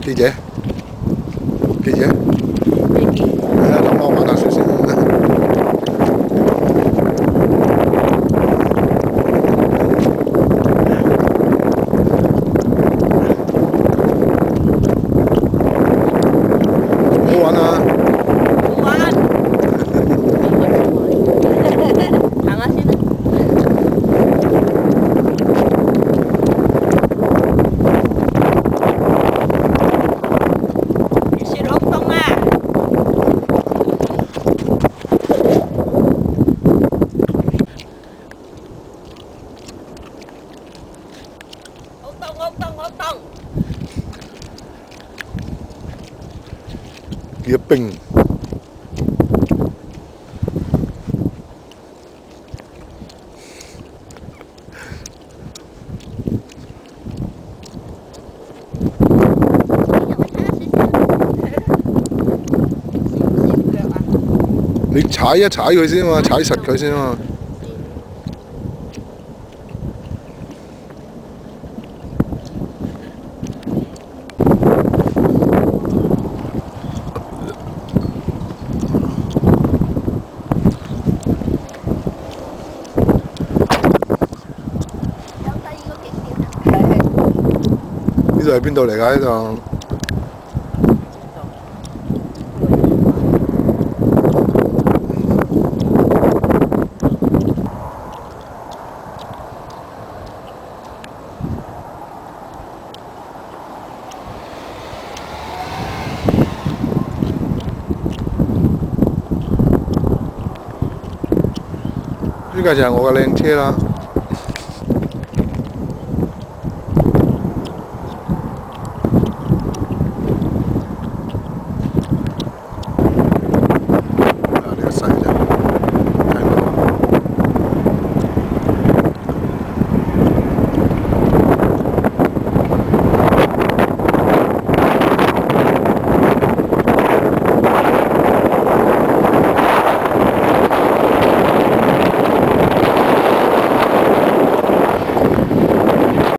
Oke, ya. Oke, ya. Oke. Ya, mau makan susu. 我我你踩一踩佢先嘛，踩实佢先嘛。呢度系边度嚟噶？呢度呢架就系我嘅靓车啦。